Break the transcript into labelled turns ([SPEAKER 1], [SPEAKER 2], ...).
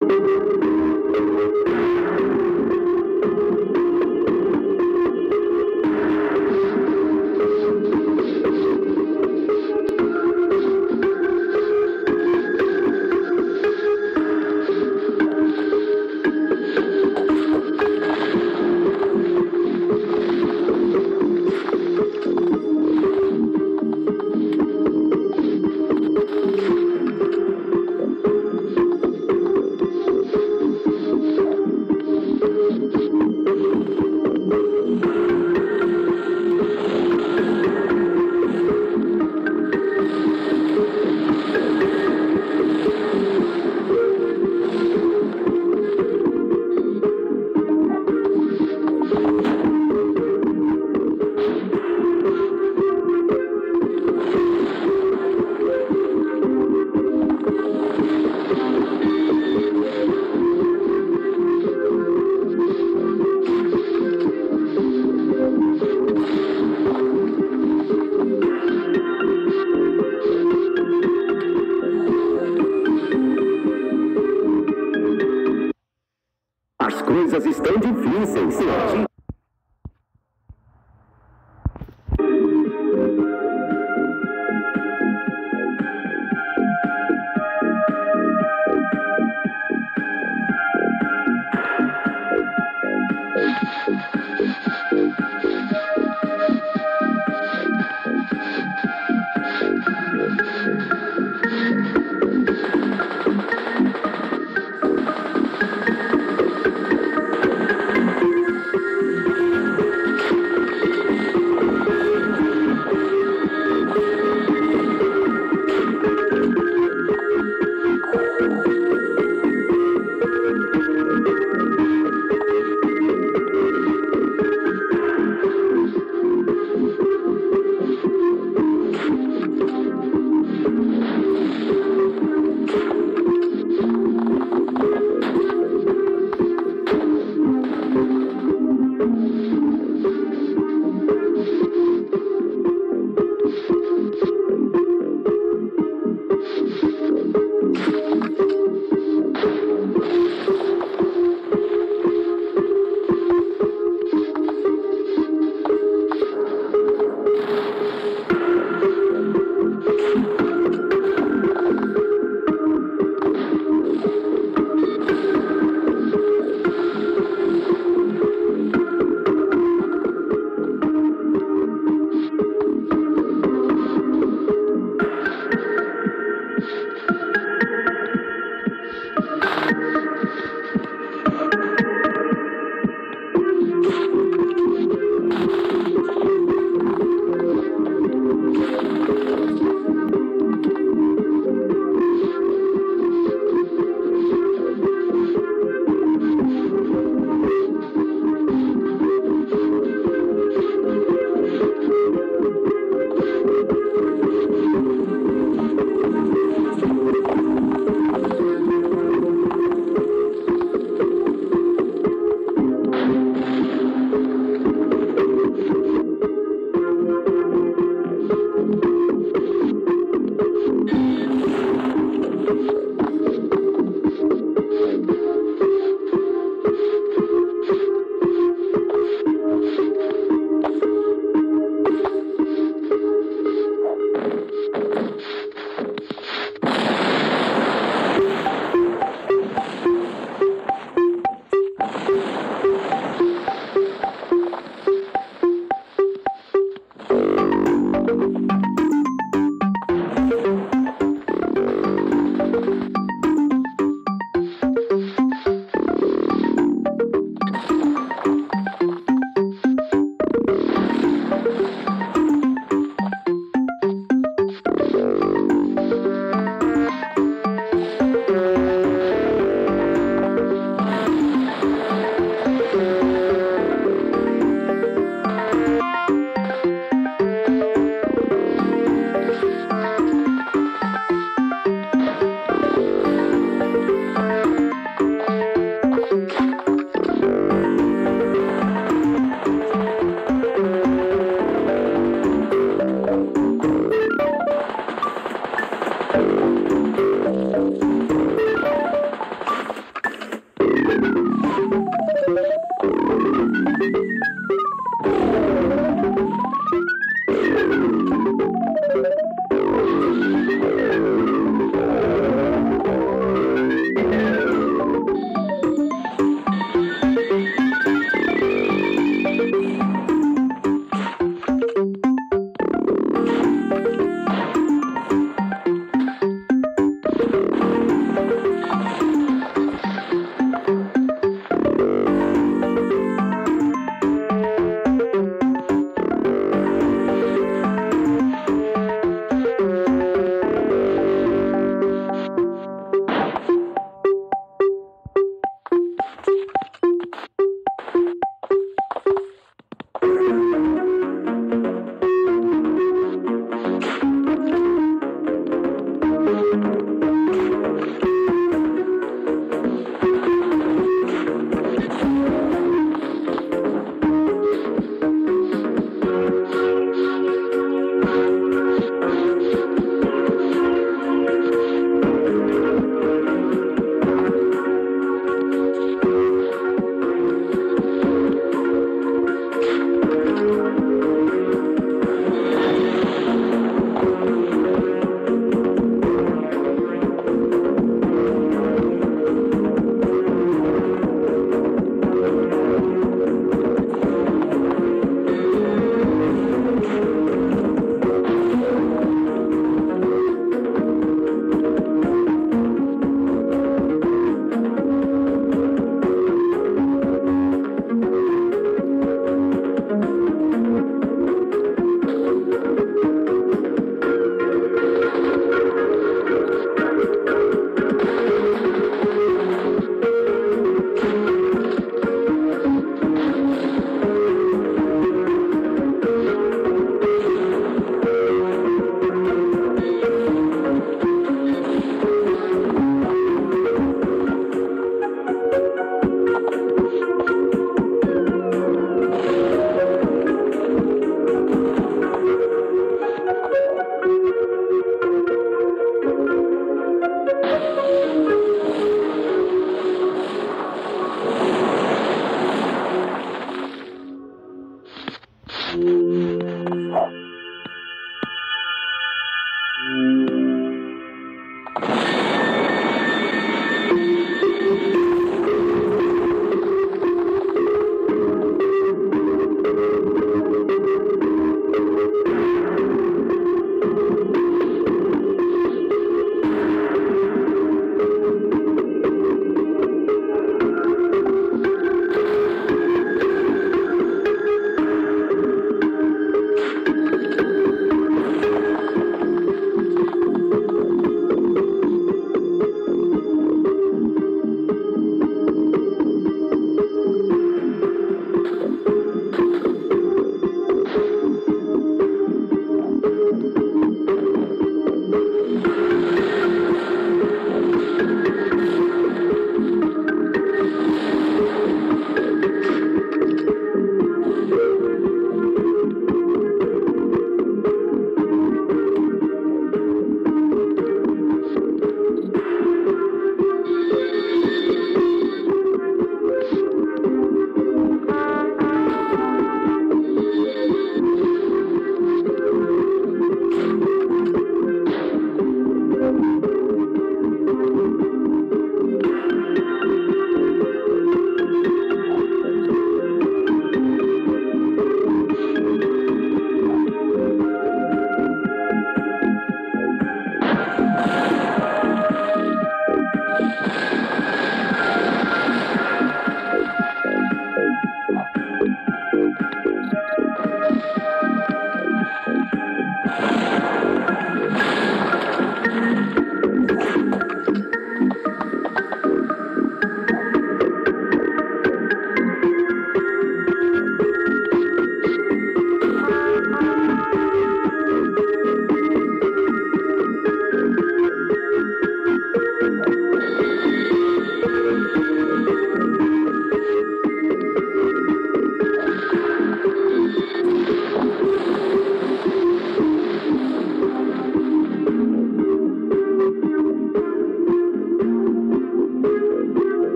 [SPEAKER 1] Thank you. coisas estão difíceis.
[SPEAKER 2] thank you thank you